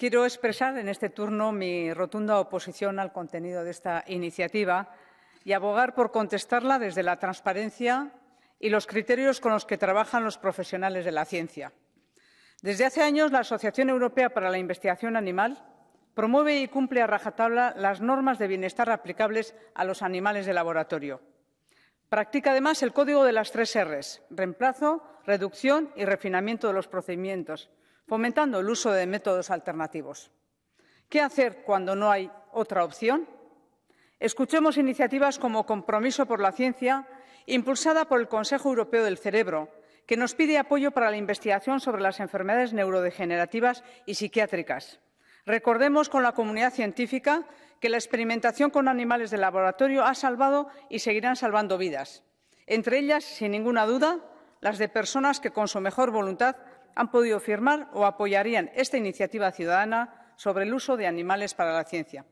Quiero expresar en este turno mi rotunda oposición al contenido de esta iniciativa y abogar por contestarla desde la transparencia y los criterios con los que trabajan los profesionales de la ciencia. Desde hace años, la Asociación Europea para la Investigación Animal promueve y cumple a rajatabla las normas de bienestar aplicables a los animales de laboratorio. Practica además el código de las tres Rs, reemplazo, reducción y refinamiento de los procedimientos, fomentando el uso de métodos alternativos. ¿Qué hacer cuando no hay otra opción? Escuchemos iniciativas como Compromiso por la Ciencia, impulsada por el Consejo Europeo del Cerebro, que nos pide apoyo para la investigación sobre las enfermedades neurodegenerativas y psiquiátricas. Recordemos con la comunidad científica que la experimentación con animales de laboratorio ha salvado y seguirán salvando vidas, entre ellas, sin ninguna duda, las de personas que con su mejor voluntad han podido firmar o apoyarían esta iniciativa ciudadana sobre el uso de animales para la ciencia.